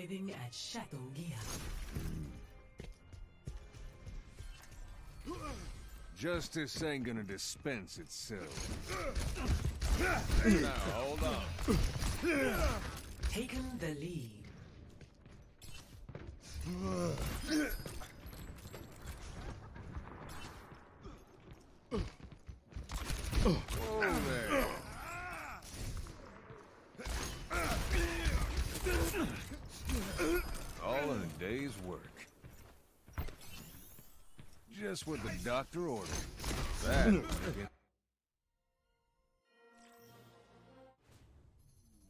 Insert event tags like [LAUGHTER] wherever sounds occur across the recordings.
arriving at Chateau Guillard. Justice ain't gonna dispense itself. now, hold on. Taken the lead. Whoa Just what the doctor ordered. That. [LAUGHS]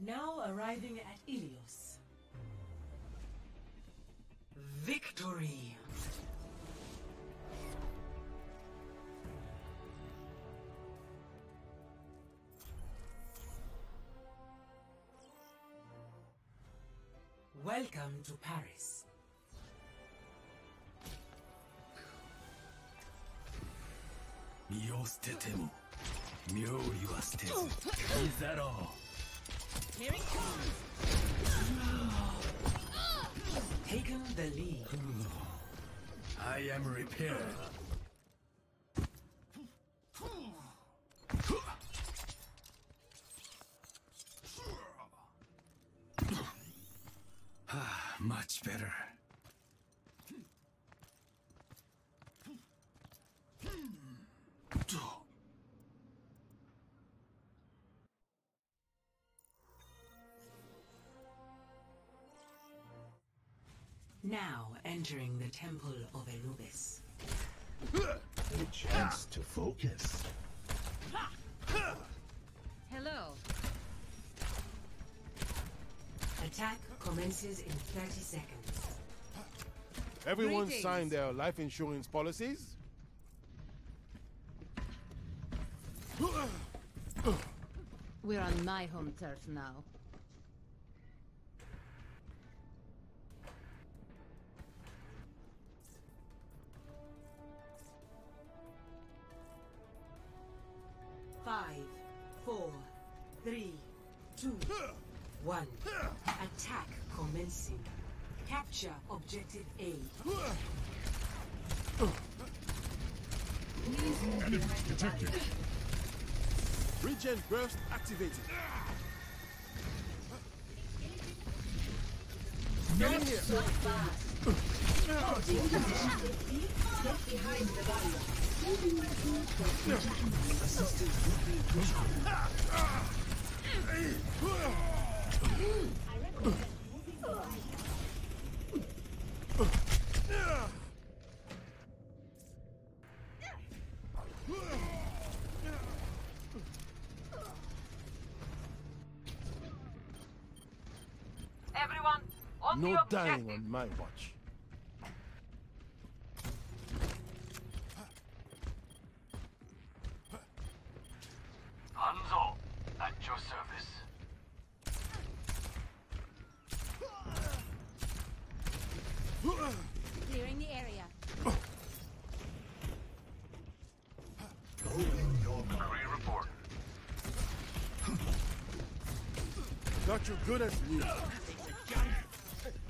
Now arriving at Ilios. Victory! Welcome to Paris. を捨てても妙理は捨てずいざろう Taken the lead. I am repaired much better Now entering the Temple of Anubis. A chance to focus. Hello. Attack commences in 30 seconds. Everyone Greetings. signed their life insurance policies? We're on my home turf now. Five, four, three, two, one. Attack commencing. Capture objective A. Detected. Regen burst activated. Get in here. On No the dying on my watch. Hanzo at your service Clearing the area. Agree report Got you good as new.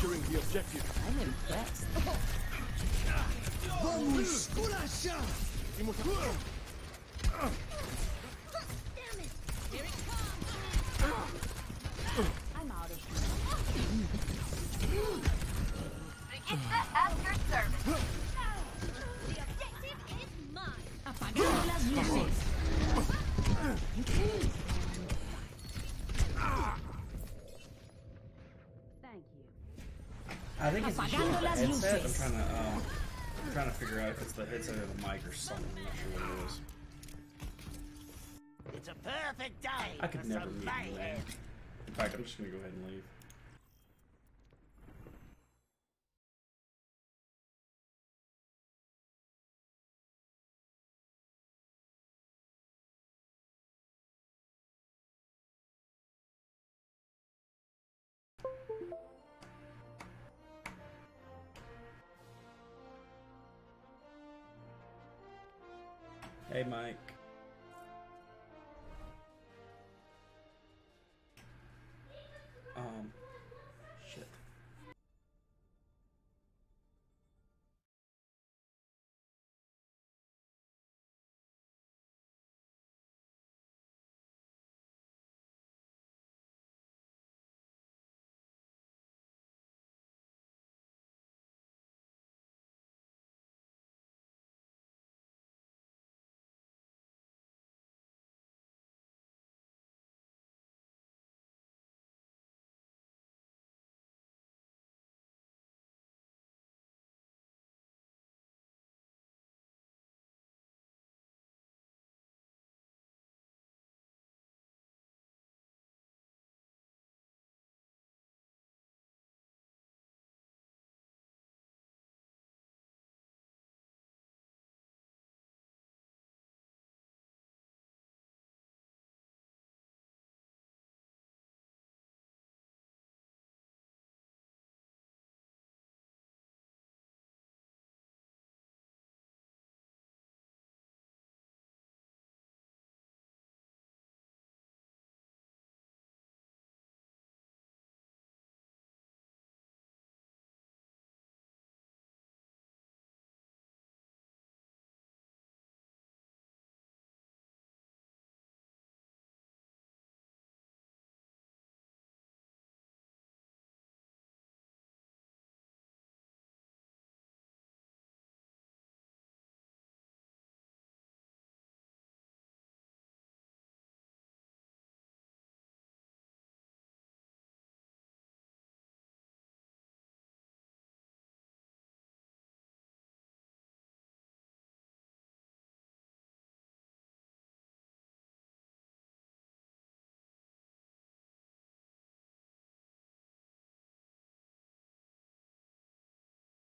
Capturing the objective. I'm impressed. I'm out of here. Brigitte at your service. The objective is mine. Apagando las luces. I think it's the headset. I'm trying to, um, I'm trying to figure out if it's the headset or the mic or something. I'm not sure what it is. It's a perfect day I could never mute In fact, I'm just gonna go ahead and leave. Hey, Mike. Um,